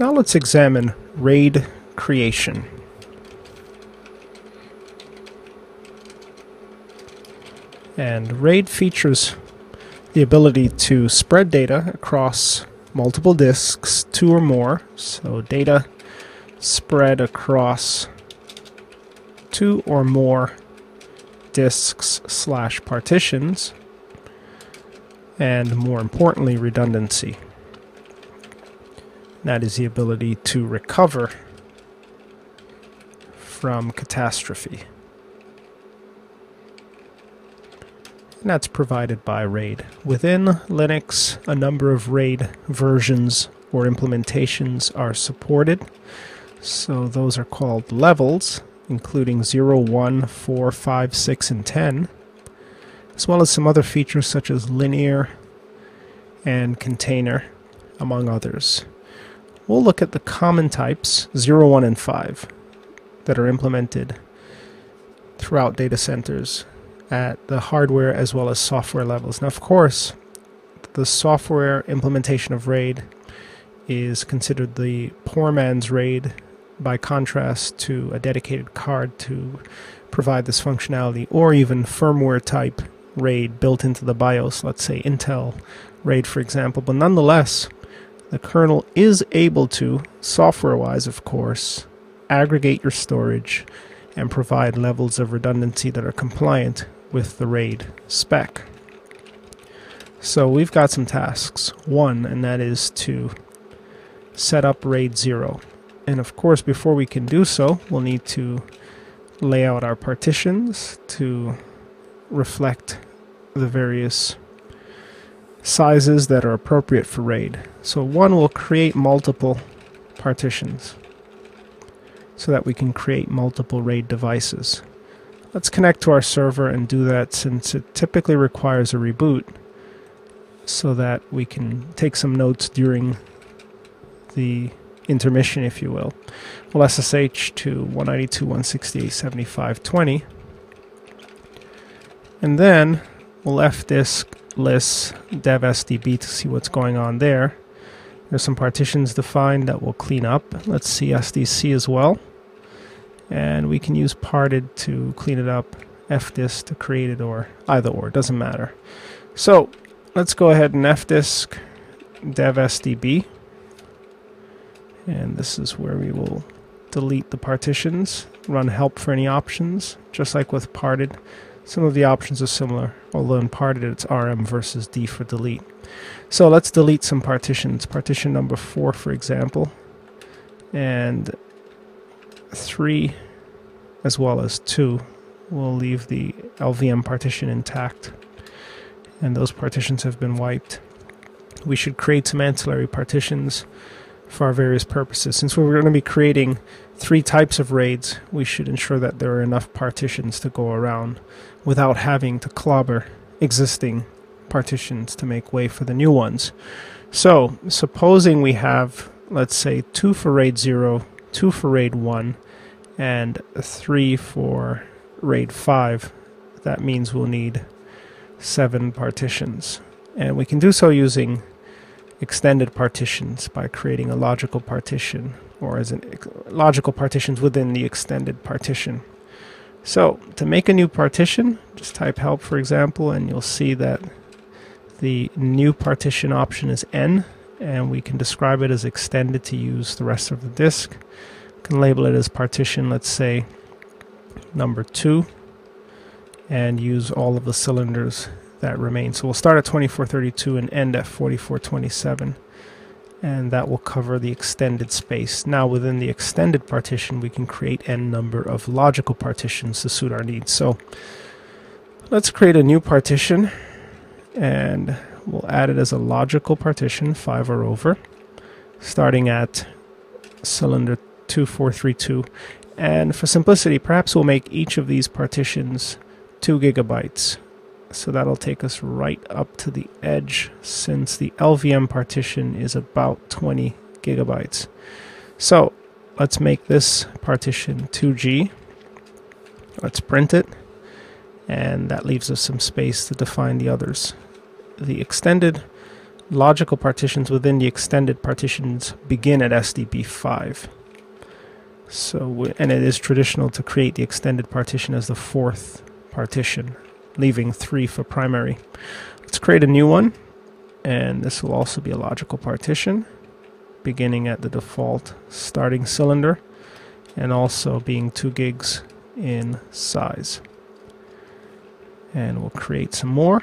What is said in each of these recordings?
Now let's examine RAID creation. And RAID features the ability to spread data across multiple disks, two or more. So data spread across two or more disks slash partitions, and more importantly, redundancy. That is the ability to recover from catastrophe. And that's provided by RAID. Within Linux, a number of RAID versions or implementations are supported. So those are called levels, including 0, 1, 4, 5, 6, and 10, as well as some other features such as linear and container, among others. We'll look at the common types, 0, 1, and 5, that are implemented throughout data centers at the hardware as well as software levels. Now, of course, the software implementation of RAID is considered the poor man's RAID by contrast to a dedicated card to provide this functionality, or even firmware type RAID built into the BIOS, let's say Intel RAID, for example. But nonetheless, the kernel is able to, software wise, of course, aggregate your storage and provide levels of redundancy that are compliant with the RAID spec. So we've got some tasks. One, and that is to set up RAID 0. And of course, before we can do so, we'll need to lay out our partitions to reflect the various sizes that are appropriate for RAID. So one will create multiple partitions so that we can create multiple RAID devices. Let's connect to our server and do that since it typically requires a reboot so that we can take some notes during the intermission, if you will. We'll SSH to 192.168.75.20 and then we'll fdisk list dev sdb to see what's going on there. There's some partitions defined that we'll clean up. Let's see SDC as well and we can use parted to clean it up, fdisk to create it, or either or, doesn't matter. So let's go ahead and fdisk dev sdb, and this is where we will delete the partitions, run help for any options, just like with parted. Some of the options are similar, although in parted it's rm versus d for delete. So let's delete some partitions. Partition number 4, for example, and 3 as well as 2 We'll leave the LVM partition intact and those partitions have been wiped. We should create some ancillary partitions for our various purposes. Since we're going to be creating three types of raids, we should ensure that there are enough partitions to go around without having to clobber existing partitions to make way for the new ones. So, supposing we have, let's say, two for RAID 0, two for RAID 1, and three for RAID 5. That means we'll need seven partitions. And we can do so using extended partitions by creating a logical partition or as in logical partitions within the extended partition. So to make a new partition, just type help for example and you'll see that the new partition option is n and we can describe it as extended to use the rest of the disk can label it as partition, let's say number two, and use all of the cylinders that remain. So we'll start at 2432 and end at 4427 and that will cover the extended space. Now within the extended partition we can create n number of logical partitions to suit our needs. So let's create a new partition and we'll add it as a logical partition, 5 or over, starting at cylinder 2432. And for simplicity, perhaps we'll make each of these partitions 2 gigabytes. So that'll take us right up to the edge since the LVM partition is about 20 gigabytes. So let's make this partition 2G. Let's print it. And that leaves us some space to define the others. The extended logical partitions within the extended partitions begin at SDB5. So, and it is traditional to create the extended partition as the fourth partition, leaving three for primary. Let's create a new one, and this will also be a logical partition, beginning at the default starting cylinder, and also being two gigs in size. And we'll create some more.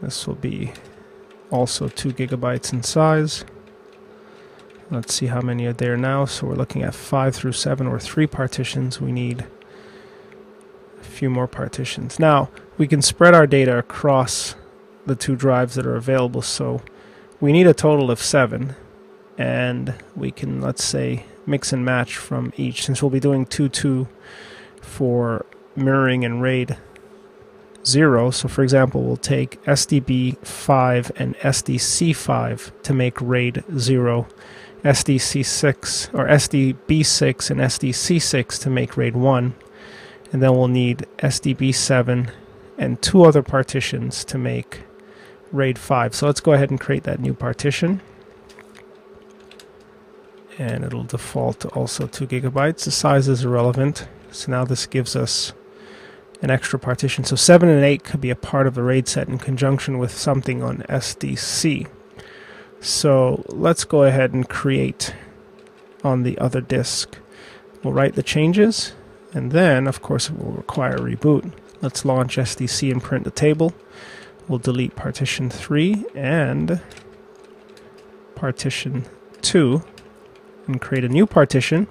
This will be also 2 gigabytes in size. Let's see how many are there now. So we're looking at 5 through 7 or 3 partitions. We need few more partitions. Now, we can spread our data across the two drives that are available. So we need a total of 7. And we can, let's say, mix and match from each. Since we'll be doing 2-2 for mirroring and RAID 0. So for example, we'll take SDB5 and SDC5 to make RAID 0, SDC6 or SDB6 and SDC6 to make RAID 1, and then we'll need SDB7 and two other partitions to make RAID 5. So let's go ahead and create that new partition. And it'll default to also 2 gigabytes. The size is irrelevant. So now this gives us an extra partition. So 7 and 8 could be a part of the RAID set in conjunction with something on SDC. So let's go ahead and create on the other disk. We'll write the changes, and then, of course, it will require a reboot. Let's launch SDC and print the table. We'll delete partition 3 and partition 2 and create a new partition,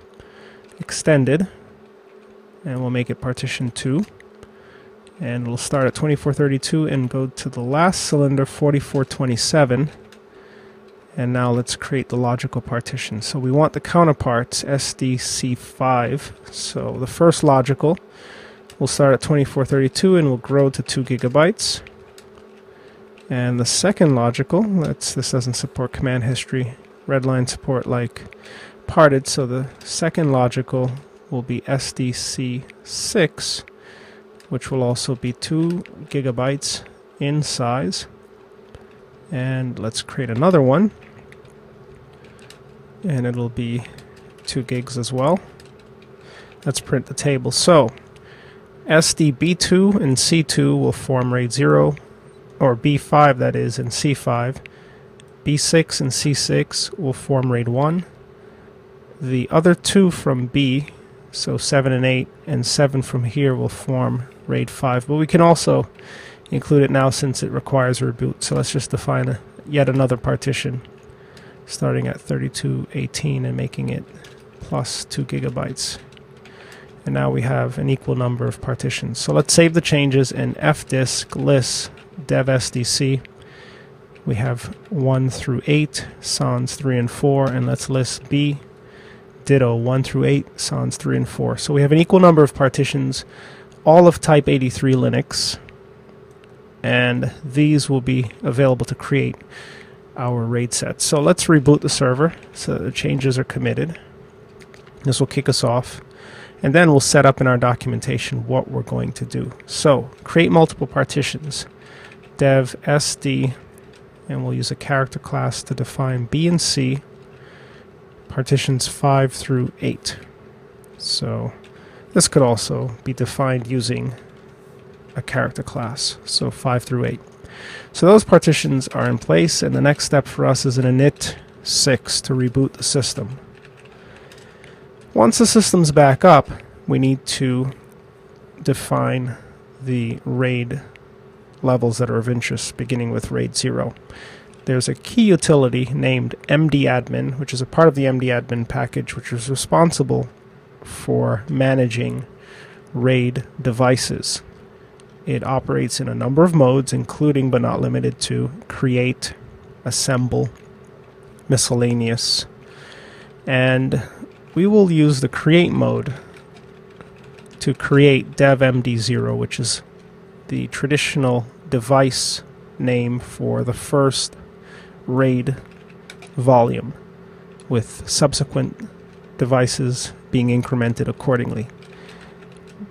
extended, and we'll make it partition 2 and we'll start at 2432 and go to the last cylinder 4427 and now let's create the logical partition so we want the counterparts SDC5 so the first logical will start at 2432 and will grow to 2 gigabytes and the second logical this doesn't support command history readline support like parted so the second logical will be SDC6 which will also be 2 gigabytes in size. And let's create another one. And it'll be 2 gigs as well. Let's print the table. So, SDB2 and C2 will form RAID 0, or B5 that is, and C5. B6 and C6 will form RAID 1. The other two from B, so 7 and 8, and 7 from here will form RAID 5. But we can also include it now since it requires a reboot. So let's just define a, yet another partition starting at 3218 and making it plus 2 gigabytes. And now we have an equal number of partitions. So let's save the changes in fdisk list dev sdc. We have 1 through 8, sans 3 and 4, and let's list b ditto 1 through 8, sans 3 and 4. So we have an equal number of partitions all of Type 83 Linux, and these will be available to create our RAID sets. So let's reboot the server so the changes are committed. This will kick us off. And then we'll set up in our documentation what we're going to do. So create multiple partitions. Dev SD, and we'll use a character class to define B and C, partitions 5 through 8. So this could also be defined using a character class, so 5 through 8. So those partitions are in place, and the next step for us is an init 6 to reboot the system. Once the system's back up, we need to define the RAID levels that are of interest, beginning with RAID 0. There's a key utility named mdadm, which is a part of the mdadm package, which is responsible for managing RAID devices. It operates in a number of modes, including but not limited to create, assemble, miscellaneous, and we will use the create mode to create devmd0, which is the traditional device name for the first RAID volume, with subsequent devices being incremented accordingly.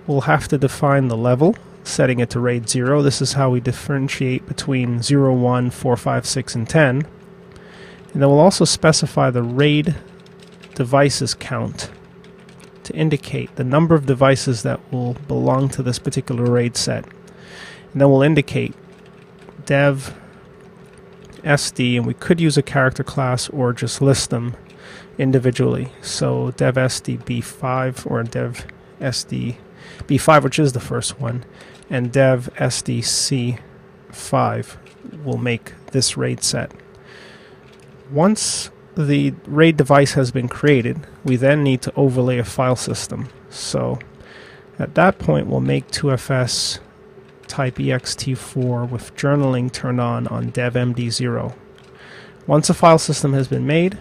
We'll have to define the level, setting it to RAID 0. This is how we differentiate between 0, 1, 4, 5, 6, and 10. And then we'll also specify the RAID devices count to indicate the number of devices that will belong to this particular RAID set. And then we'll indicate dev SD, and we could use a character class or just list them individually. So dev SD B5 or dev SD B5, which is the first one, and dev SD C5 will make this RAID set. Once the RAID device has been created, we then need to overlay a file system. So at that point, we'll mke2fs type ext4 with journaling turned on on devmd0. Once a file system has been made,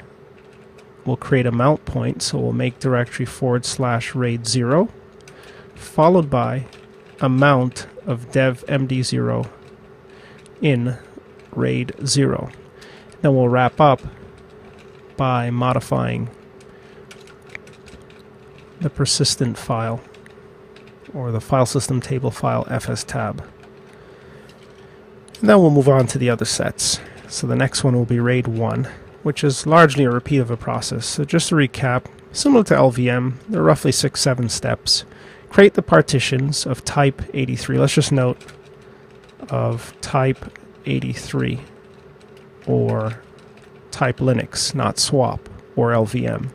we'll create a mount point, so we'll make directory forward slash raid 0, followed by a mount of devmd0 in raid 0. Then we'll wrap up by modifying the persistent file or the file system table file fstab. And then we'll move on to the other sets. So the next one will be RAID 1, which is largely a repeat of a process. So just to recap, similar to LVM, there are roughly 6-7 steps. Create the partitions of type 83. Let's just note of type 83 or type Linux, not swap or LVM.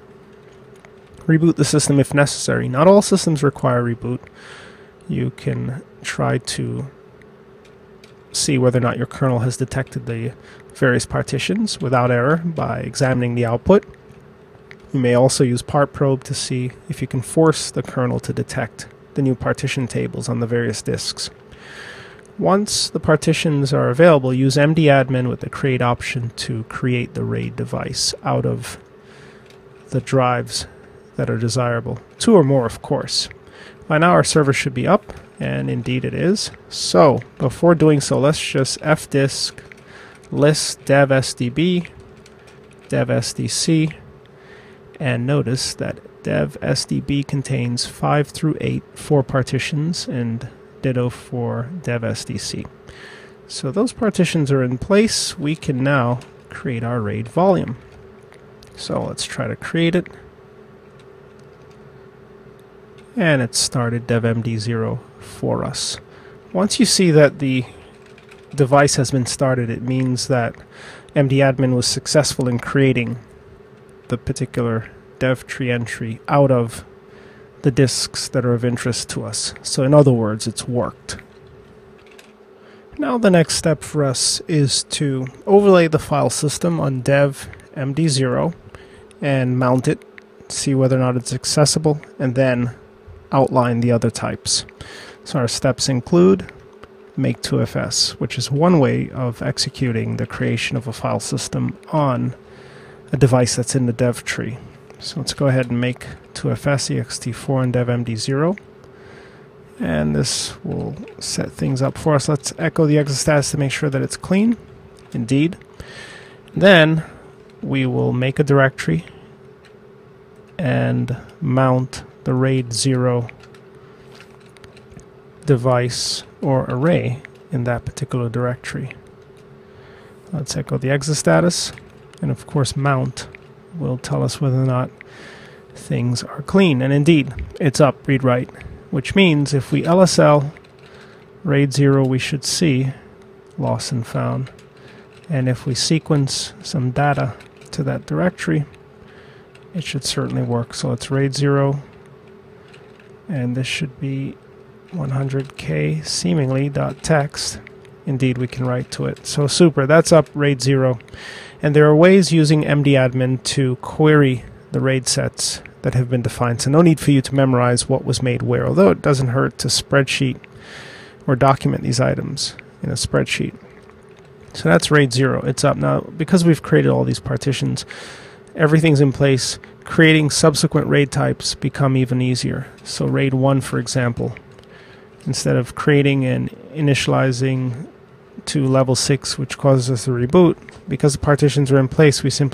Reboot the system if necessary. Not all systems require reboot. You can try to see whether or not your kernel has detected the various partitions without error by examining the output. You may also use partprobe to see if you can force the kernel to detect the new partition tables on the various disks. Once the partitions are available, use mdadm with the create option to create the RAID device out of the drives that are desirable. Two or more, of course. By now our server should be up, and indeed it is. So, before doing so, let's just fdisk list dev sdb, dev sdc, and notice that dev sdb contains 5 through 8 four partitions, and ditto for dev sdc. So those partitions are in place. We can now create our RAID volume. So let's try to create it and it started devmd0 for us. Once you see that the device has been started, it means that mdadm was successful in creating the particular dev tree entry out of the disks that are of interest to us. So in other words, it's worked. Now the next step for us is to overlay the file system on dev md0 and mount it, see whether or not it's accessible, and then outline the other types. So our steps include mke2fs, which is one way of executing the creation of a file system on a device that's in the dev tree. So let's go ahead and make 2FS ext4 and devmd0. And this will set things up for us. Let's echo the exit status to make sure that it's clean. Indeed. Then we will make a directory and mount the RAID 0 device or array in that particular directory. Let's echo the exit status, and of course mount will tell us whether or not things are clean. And indeed, it's up, read write, which means if we LSL RAID 0, we should see lost and found. And if we sequence some data to that directory, it should certainly work. So it's RAID 0 and this should be 100k seemingly dot text indeed we can write to it so super that's up raid 0 and there are ways using mdadm to query the raid sets that have been defined. So no need for you to memorize what was made where although it doesn't hurt to spreadsheet or document these items in a spreadsheet. So that's RAID 0 it's up. Now because we've created all these partitions everything's in place. Creating subsequent RAID types become even easier. So RAID 1, for example, instead of creating and initializing to level 6, which causes us to reboot, because the partitions are in place, we simply